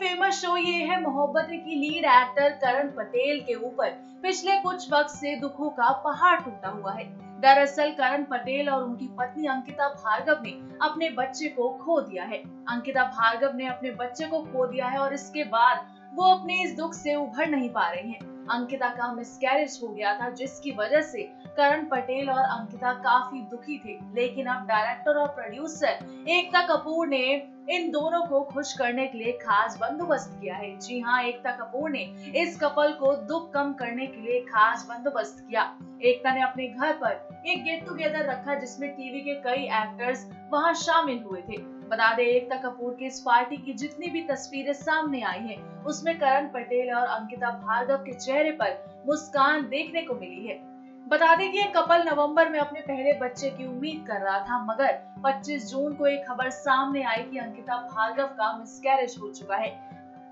Famous show ये है, मोहब्बत की लीड एक्टर करण पटेल के ऊपर। पिछले कुछ वक्त से दुखों का पहाड़ टूटा हुआ है। दरअसल करण पटेल और उनकी पत्नी अंकिता भार्गव ने अपने बच्चे को खो दिया है। अंकिता भार्गव ने अपने बच्चे को खो दिया है और इसके बाद वो अपने इस दुख से उभर नहीं पा रही हैं। अंकिता का मिसकैरेज हो गया था, जिसकी वजह से करण पटेल और अंकिता काफ़ी दुखी थे। लेकिन अब डायरेक्टर और प्रोड्यूसर एकता कपूर ने इन दोनों को खुश करने के लिए खास बंदोबस्त किया है। जी हाँ एकता कपूर ने इस कपल को दुख कम करने के लिए खास बंदोबस्त किया। एकता ने अपने घर पर एक गेट टुगेदर रखा जिसमें टीवी के कई एक्टर्स वहाँ शामिल हुए थे। बता दें एकता कपूर की इस पार्टी की जितनी भी तस्वीरें सामने आई हैं, उसमें करण पटेल और अंकिता भार्गव के चेहरे पर मुस्कान देखने को मिली है। बता दें कि ये कपल नवंबर में अपने पहले बच्चे की उम्मीद कर रहा था, मगर 25 जून को एक खबर सामने आई कि अंकिता भार्गव का मिसकैरेज हो चुका है।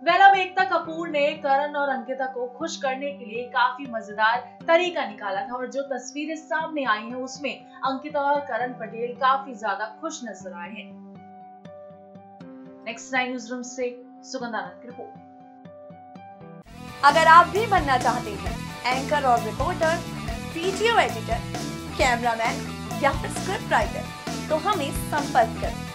वेल अब एकता कपूर ने करण और अंकिता को खुश करने के लिए काफ़ी मज़ेदार तरीका निकाला था और जो तस्वीरें सामने आई हैं, उसमें अंकिता और करण पटेल काफ़ी ज़्यादा खुश नज़र आए हैं। नेक्स्ट नाइन न्यूज़ रूम से सुगंधानंद की रिपोर्ट अगर आप भी बनना चाहते हैं एंकर और रिपोर्टर वीडियो एडिटर कैमरामैन या फिर स्क्रिप्ट राइटर तो हमें संपर्क करें।